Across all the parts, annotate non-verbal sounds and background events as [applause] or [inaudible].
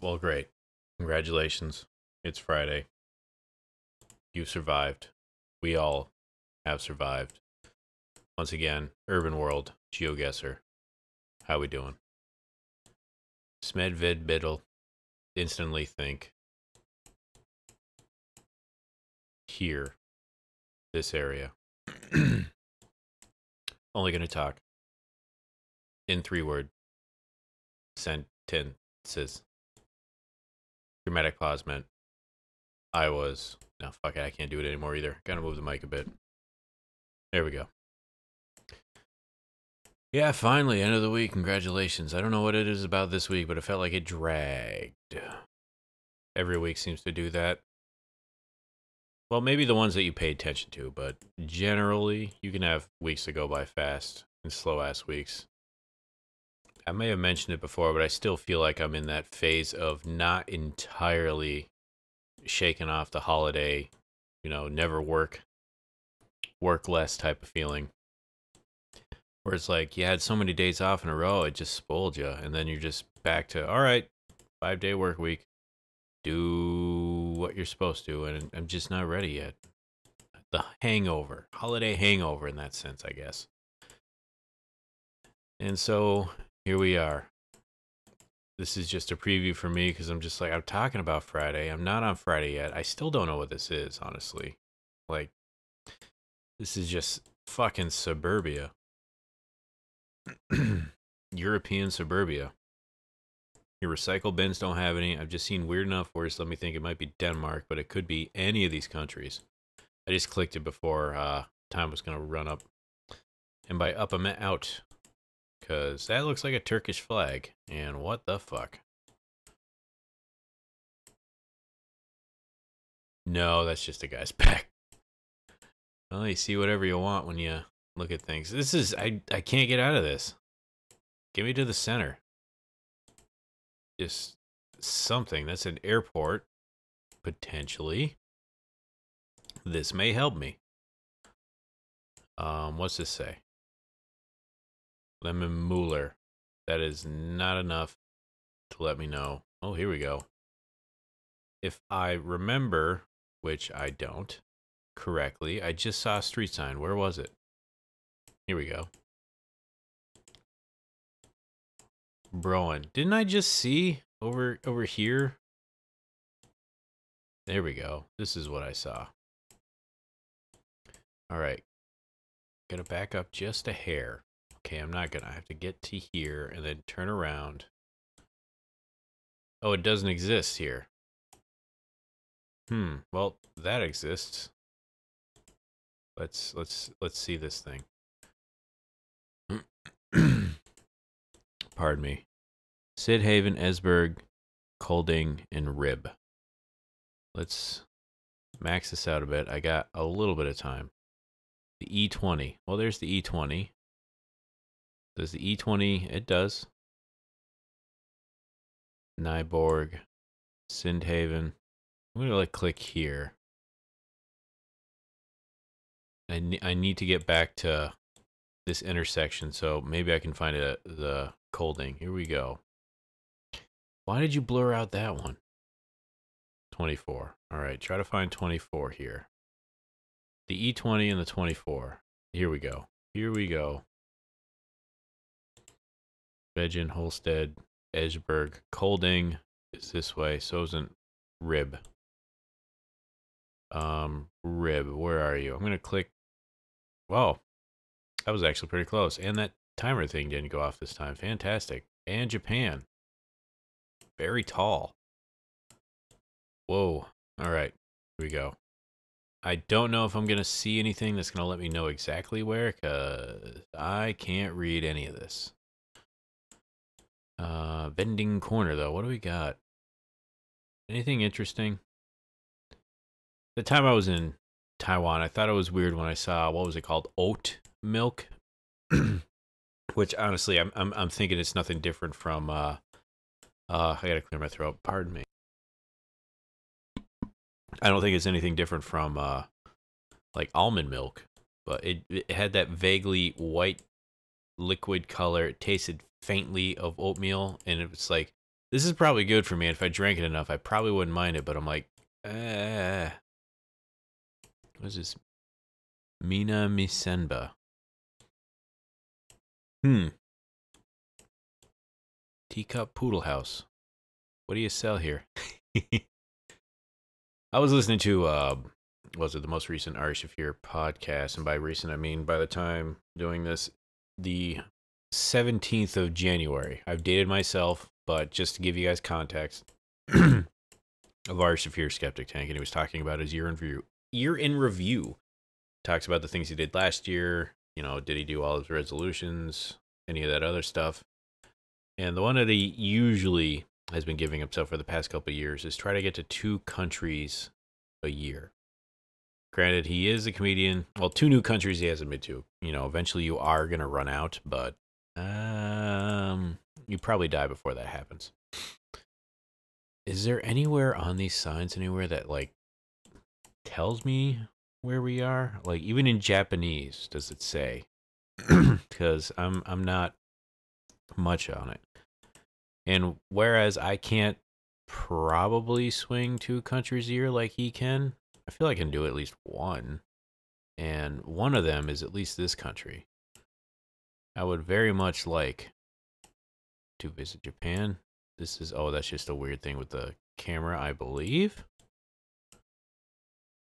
Well, great. Congratulations. It's Friday. You've survived. We all have survived. Once again, Urban World, GeoGuessr. How we doing? Smedvid Biddle. Instantly think. Here. This area. [clears throat] Only gonna talk. In three word sentences. Dramatic pause meant I was no fuck it, I can't do it anymore either. Gotta move the mic a bit. There we go. Yeah, finally, end of the week. Congratulations. I don't know what it is about this week, but it felt like it dragged. Every week seems to do that. Well, maybe the ones that you pay attention to, but generally, you can have weeks that go by fast and slow ass weeks. I may have mentioned it before, but I still feel like I'm in that phase of not entirely shaking off the holiday, you know, never work, work less type of feeling. Where it's like you had so many days off in a row, it just spoiled you. And then you're just back to, all right, five day work week. Do what you're supposed to. And I'm just not ready yet. The hangover, holiday hangover in that sense, I guess. And so here we are. This is just a preview for me because I'm just like, I'm talking about Friday. I'm not on Friday yet. I still don't know what this is, honestly. Like, this is just fucking suburbia. [clears throat] European suburbia. Your recycle bins don't have any. I've just seen weird enough words. Let me think. It might be Denmark, but it could be any of these countries. I just clicked it before uh, time was going to run up. And by up, I meant out. Because that looks like a Turkish flag. And what the fuck? No, that's just a guy's [laughs] back. Well, you see whatever you want when you look at things. This is, I, I can't get out of this. Get me to the center. Just something. That's an airport, potentially. This may help me. Um, what's this say? Lemon Mueller. That is not enough to let me know. Oh, here we go. If I remember, which I don't correctly, I just saw a street sign. Where was it? Here we go. Broen. Didn't I just see over over here? There we go. This is what I saw. All right. Gonna back up just a hair. Okay, I'm not gonna. I have to get to here and then turn around. Oh, it doesn't exist here. Hmm. Well, that exists. Let's let's let's see this thing. [clears throat] Pardon me. Sidhaven, Esbjerg, Kolding, and Rib. Let's max this out a bit. I got a little bit of time. The E20. Well, there's the E20. Does the E20? It does. Nyborg, Sindhaven. I'm gonna like click here. I, ne I need to get back to this intersection, so maybe I can find it the Kolding. Here we go. Why did you blur out that one? 24. All right, try to find 24 here. The E20 and the 24. Here we go. Here we go. Vejen, Holsted, Esbjerg, Kolding is this way. So isn't Rib. Um, Rib, where are you? I'm gonna click. Whoa, that was actually pretty close. And that timer thing didn't go off this time. Fantastic. And Japan. Very tall. Whoa. All right. Here we go. I don't know if I'm going to see anything that's going to let me know exactly where, because I can't read any of this. Uh, vending corner, though. What do we got? Anything interesting? The time I was in Taiwan, I thought it was weird when I saw, what was it called? Oat milk. [clears throat] Which, honestly, I'm, I'm, I'm thinking it's nothing different from, uh, uh, I gotta clear my throat. Pardon me. I don't think it's anything different from uh, like almond milk, but it, it had that vaguely white liquid color. It tasted faintly of oatmeal, and it was like This is probably good for me. And if I drank it enough, I probably wouldn't mind it. But I'm like, eh. What is this? Mina Misenba. Hmm. Teacup Poodle House. What do you sell here? [laughs] I was listening to uh was it the most recent Ari Shaffir podcast, and by recent I mean by the time doing this, the 17th of January. I've dated myself, but just to give you guys context of Ari Shaffir Skeptic Tank, and he was talking about his year in review. Year in review. Talks about the things he did last year. You know, did he do all his resolutions? Any of that other stuff? And the one that he usually has been giving himself for the past couple years is try to get to two countries a year. Granted, he is a comedian. Well, two new countries he hasn't been to. You know, eventually you are gonna run out, but um, you probably die before that happens. Is there anywhere on these signs anywhere that like tells me where we are? Like even in Japanese, does it say? [clears throat] Because I'm I'm not much on it. And whereas I can't probably swing two countries a year like he can, I feel I can do at least one. And one of them is at least this country. I would very much like to visit Japan. This is, oh, that's just a weird thing with the camera, I believe.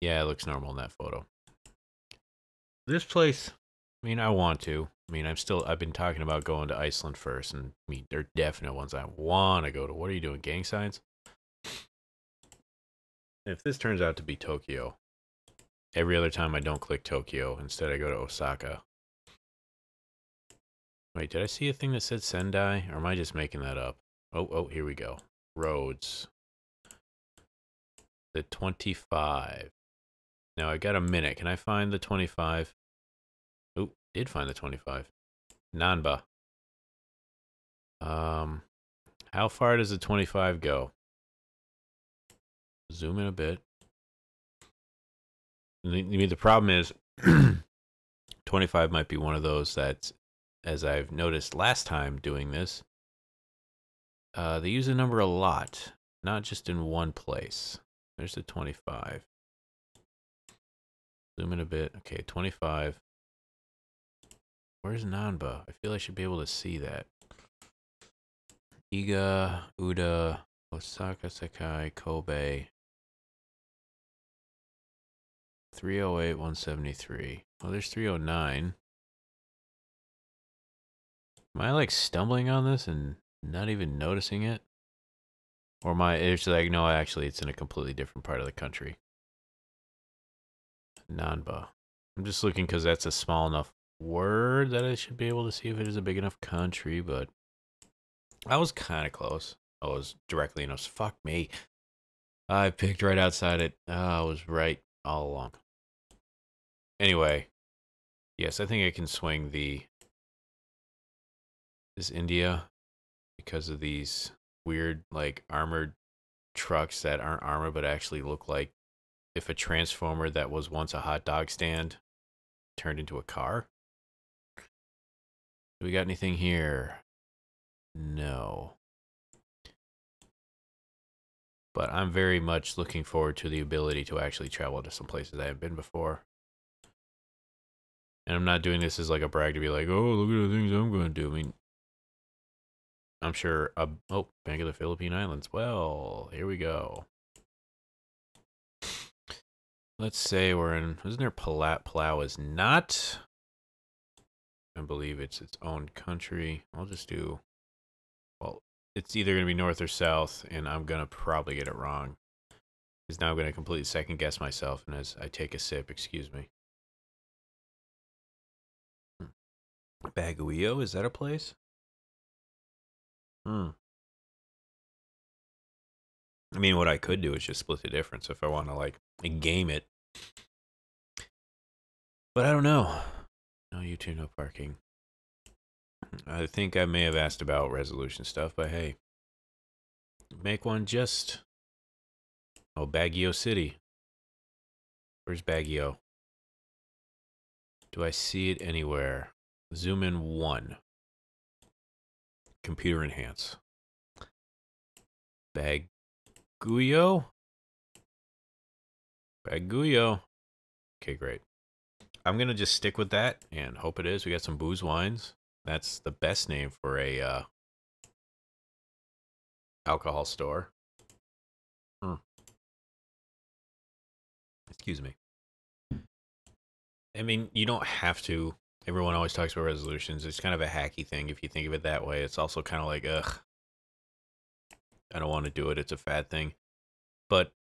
Yeah, it looks normal in that photo. This place, I mean, I want to. I mean, I'm still, I've been talking about going to Iceland first, and I mean, they're definite ones I want to go to. What are you doing, gang signs? If this turns out to be Tokyo, every other time I don't click Tokyo, instead I go to Osaka. Wait, did I see a thing that said Sendai, or am I just making that up? Oh, oh, here we go. Roads. The 25. Now I got a minute. Can I find the 25? Oh, did find the 25. Nanba. Um, how far does the 25 go? Zoom in a bit. Mean, the problem is [clears throat] 25 might be one of those that, as I've noticed last time doing this, uh, they use a number a lot, not just in one place. There's the 25. Zoom in a bit. Okay, 25. Where's Nanba? I feel I should be able to see that. Iga, Uda, Osaka, Sakai, Kobe. 308, 173. Well, there's 309. Am I like stumbling on this and not even noticing it? Or my it's like, no, actually, it's in a completely different part of the country. Nanba. I'm just looking because that's a small enough word that I should be able to see if it is a big enough country, but I was kind of close. I was directly enough. Fuck me. I picked right outside it. Oh, I was right all along. Anyway, yes, I think I can swing the this India because of these weird like armored trucks that aren't armored but actually look like if a transformer that was once a hot dog stand turned into a car. Do we got anything here? No. But I'm very much looking forward to the ability to actually travel to some places I haven't been before. And I'm not doing this as like a brag to be like, oh, look at the things I'm going to do. I mean, I'm sure. Oh, Bank of the Philippine Islands. Well, here we go. Let's say we're in. Isn't there Palau? Palau is not. I believe it's its own country. I'll just do. Well, it's either going to be north or south, and I'm going to probably get it wrong. Because now I'm going to completely second guess myself, and as I take a sip, excuse me. Hmm. Baguio, is that a place? Hmm. I mean, what I could do is just split the difference if I want to like game it. But I don't know. No you two, no parking. I think I may have asked about resolution stuff, but hey, make one just. Oh, Baguio City. Where's Baguio? Do I see it anywhere? Zoom in one. Computer enhance. Baguio? Baguio. Okay, great. I'm going to just stick with that and hope it is. We got some booze wines. That's the best name for a uh, alcohol store. Hmm. Excuse me. I mean, you don't have to. Everyone always talks about resolutions. It's kind of a hacky thing if you think of it that way. It's also kind of like, ugh, I don't want to do it. It's a fad thing. But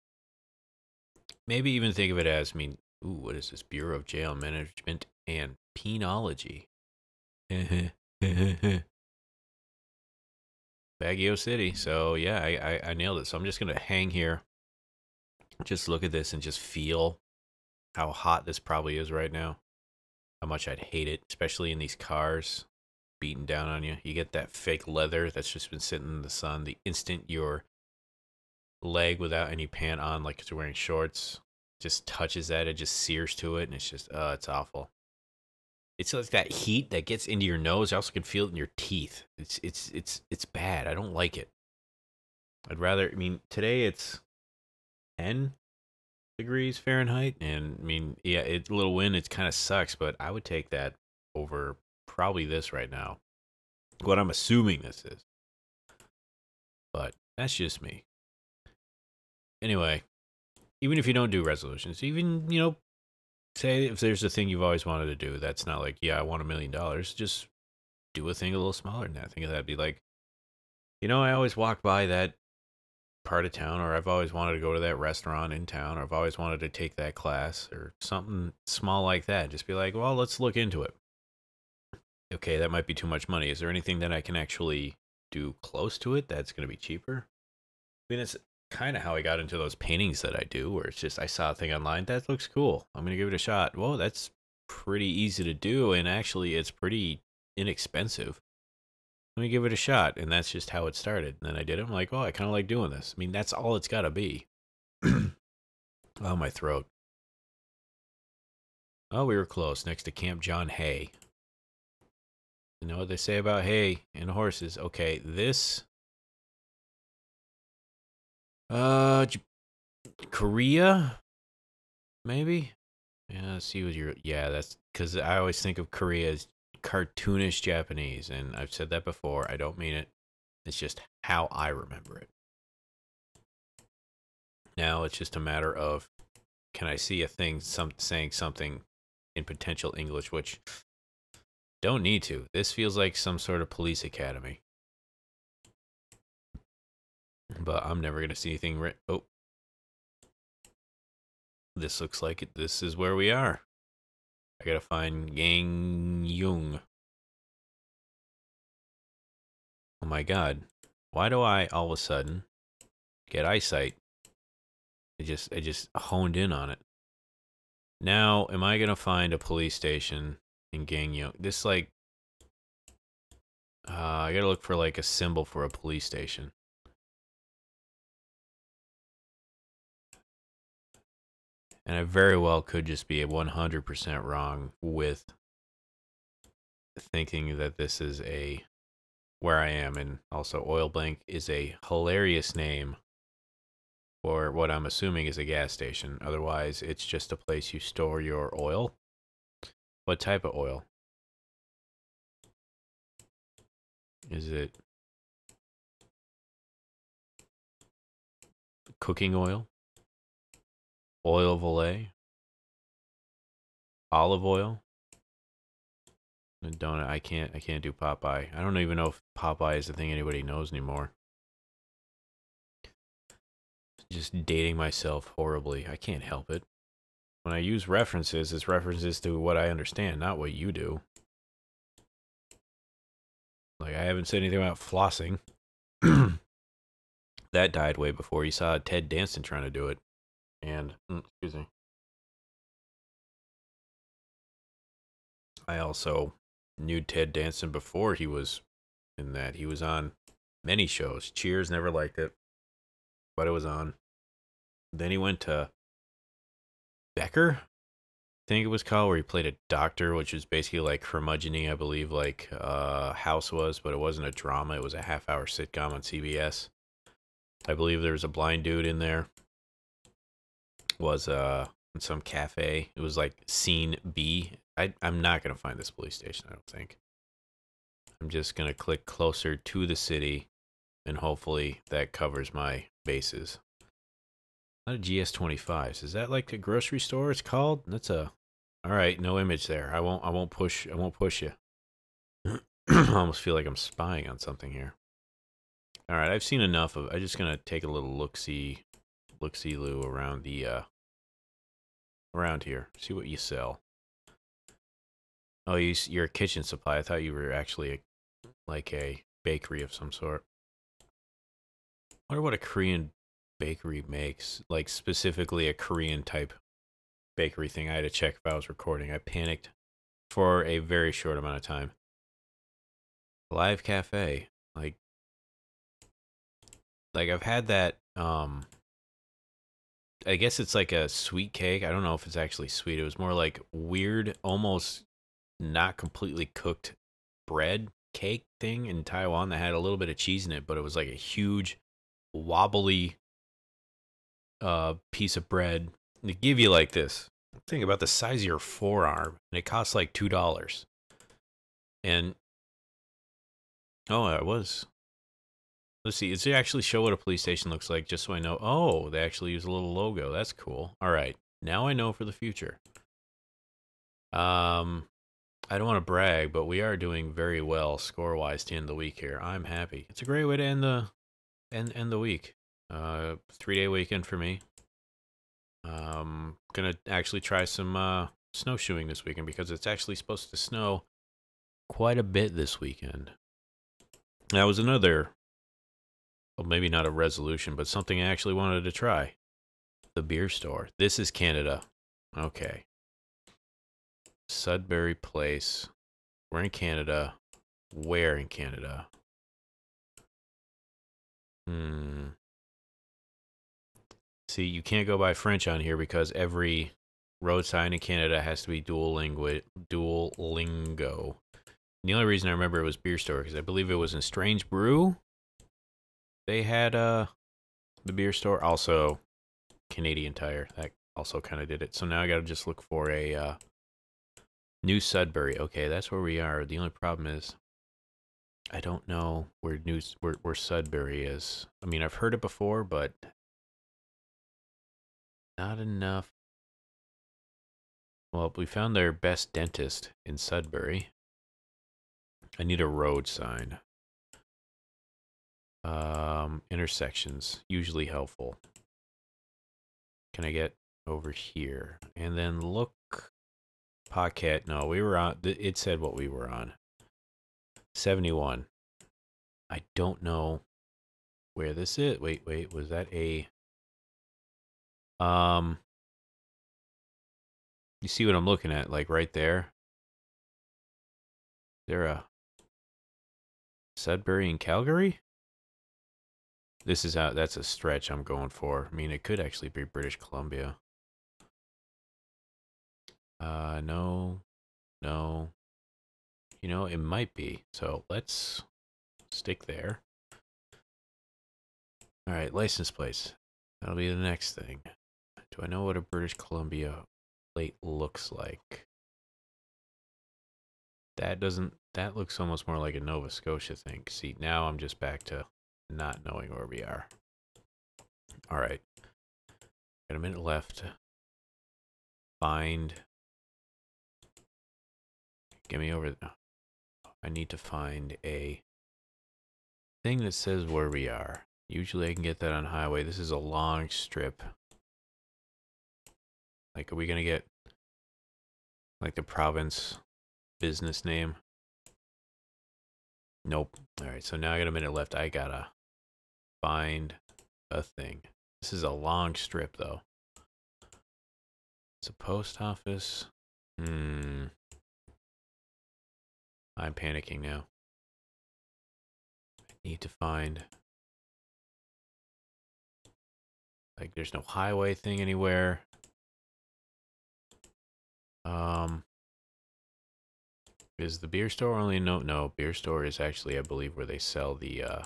maybe even think of it as, I mean, ooh, what is this? Bureau of Jail Management and Penology. [laughs] Baguio City. So yeah, I, I, I nailed it. So I'm just gonna hang here, just look at this and just feel how hot this probably is right now. How much I'd hate it, especially in these cars beating down on you. You get that fake leather that's just been sitting in the sun. The instant your leg without any pant on, like if you're wearing shorts, just touches that, it just sears to it, and it's just, uh, it's awful. It's like that heat that gets into your nose. I also can feel it in your teeth. It's it's it's it's bad. I don't like it. I'd rather. I mean, today it's ten degrees Fahrenheit, and I mean, yeah, it's a little wind. It kind of sucks, but I would take that over probably this right now. What I'm assuming this is, but that's just me. Anyway, even if you don't do resolutions, even you know say if there's a thing you've always wanted to do, that's not like, yeah, I want a million dollars. Just do a thing a little smaller than that. Think of that. Be like, you know, I always walk by that part of town, or I've always wanted to go to that restaurant in town, or I've always wanted to take that class, or something small like that. Just be like, well, let's look into it. Okay, that might be too much money. Is there anything that I can actually do close to it that's going to be cheaper? I mean, it's kind of how I got into those paintings that I do, where it's just I saw a thing online that looks cool. I'm gonna give it a shot. Whoa, that's pretty easy to do, and actually, it's pretty inexpensive. Let me give it a shot, and that's just how it started. And then I did it. I'm like, oh, I kind of like doing this. I mean, that's all it's got to be. [clears throat] oh, my throat. Oh, we were close. Next to Camp John Hay. You know what they say about hay and horses? Okay, this uh, Korea, maybe. Yeah, see what you're. Yeah, that's because I always think of Korea as cartoonish Japanese, and I've said that before. I don't mean it. It's just how I remember it. Now it's just a matter of can I see a thing some saying something in potential English, which don't need to. This feels like some sort of police academy. But I'm never going to see anything. Ri- oh. This looks like it. This is where we are. I got to find Gang Jung. Oh my god. Why do I all of a sudden get eyesight? I just I just honed in on it. Now, am I gonna find a police station in Gangneung? This like uh, I gotta look for like a symbol for a police station. And I very well could just be 100% wrong with thinking that this is a where I am. And also, Oil Bank is a hilarious name for what I'm assuming is a gas station. Otherwise, it's just a place you store your oil. What type of oil? Is it cooking oil? Oil valet, olive oil. Don't I can't I can't do Popeye. I don't even know if Popeye is the thing anybody knows anymore. Just dating myself horribly. I can't help it. When I use references, it's references to what I understand, not what you do. Like I haven't said anything about flossing. [clears throat] that died way before you saw Ted Danson trying to do it and mm, excuse me. I also knew Ted Danson before he was in that. He was on many shows. Cheers, never liked it, but it was on. Then he went to Becker, I think it was called, where he played a doctor, which was basically like curmudgeon I believe, like uh, House was, but it wasn't a drama. It was a half hour sitcom on CBS. I believe there was a blind dude in there. Was uh in some cafe. It was like scene B. I I'm not gonna find this police station. I don't think. I'm just gonna click closer to the city, and hopefully that covers my bases. Not a GS25s. Is that like a grocery store? It's called. That's a. All right, no image there. I won't. I won't push. I won't push you. [clears throat] I almost feel like I'm spying on something here. All right, I've seen enough of. I'm just gonna take a little look see, look see loo around the uh around here. See what you sell. Oh, you, you're a kitchen supply. I thought you were actually a, like a bakery of some sort. I wonder what a Korean bakery makes. Like specifically a Korean type bakery thing. I had to check if I was recording. I panicked for a very short amount of time. Live cafe. Like like I've had that um I guess it's like a sweet cake. I don't know if it's actually sweet. It was more like weird, almost not completely cooked bread cake thing in Taiwan that had a little bit of cheese in it, but it was like a huge wobbly uh piece of bread. They give you like this. Think about the size of your forearm, and it costs like two dollars. And oh, it was Let's see. Does it actually show what a police station looks like just so I know? Oh, they actually use a little logo. That's cool. All right. Now I know for the future. Um, I don't want to brag, but we are doing very well score-wise to end the week here. I'm happy. It's a great way to end the end end the week. Uh, three-day weekend for me. Um, gonna actually try some uh snowshoeing this weekend because it's actually supposed to snow quite a bit this weekend. That was another well, maybe not a resolution, but something I actually wanted to try. The beer store. This is Canada. Okay. Sudbury Place. We're in Canada. Where in Canada? Hmm. See, you can't go by French on here because every road sign in Canada has to be dual lingu dual lingo. the only reason I remember it was beer store because I believe it was in Strange Brew they had uh the beer store also Canadian Tire that also kind of did it. So now I got to just look for a uh, New Sudbury. Okay, that's where we are. The only problem is I don't know where New where, where Sudbury is. I mean, I've heard it before, but not enough. Well, we found their best dentist in Sudbury. I need a road sign. Um, intersections, usually helpful. Can I get over here? And then look, pocket. No, we were on, it said what we were on. 71. I don't know where this is. Wait, wait, was that a, um, you see what I'm looking at, like right there? Is there a Sudbury and Calgary? This is how that's a stretch I'm going for. I mean, it could actually be British Columbia. Uh, no, no. You know, it might be. So let's stick there. All right, license plates. That'll be the next thing. Do I know what a British Columbia plate looks like? That doesn't, that looks almost more like a Nova Scotia thing. See, now I'm just back to not knowing where we are. All right. Got a minute left. Find. Get me over. There. I need to find a thing that says where we are. Usually I can get that on highway. This is a long strip. Like, are we going to get like the province business name? Nope. All right, so now I got a minute left. I gotta find a thing. This is a long strip, though. It's a post office. Hmm. I'm panicking now. I need to find... Like, there's no highway thing anywhere. Um... Is the beer store only no no beer store is actually I believe where they sell the uh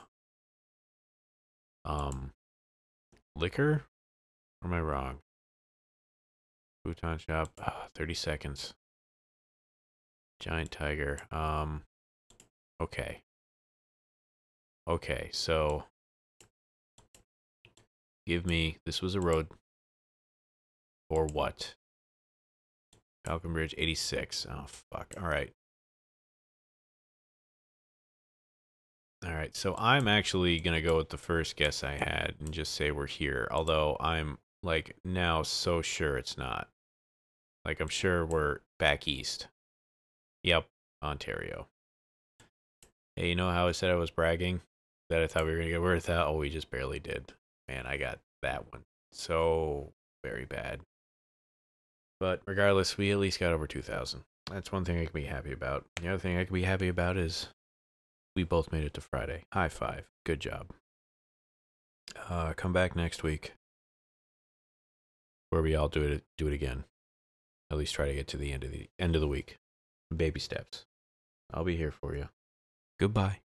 um liquor? Or am I wrong? Futon shop. Ah, 30 seconds. Giant tiger. Um, okay. Okay, so give me, this was a road for what? Falconbridge 86. Oh, fuck. All right. All right, so I'm actually going to go with the first guess I had and just say we're here. Although I'm, like, now so sure it's not. Like, I'm sure we're back east. Yep, Ontario. Hey, you know how I said I was bragging? That I thought we were going to get worth that? Oh, we just barely did. Man, I got that one so very bad. But regardless, we at least got over 2,000. That's one thing I can be happy about. The other thing I can be happy about is we both made it to Friday. High five. Good job. Uh, come back next week where we all do it do it again. At least try to get to the end of the end of the week. Baby steps. I'll be here for you. Goodbye.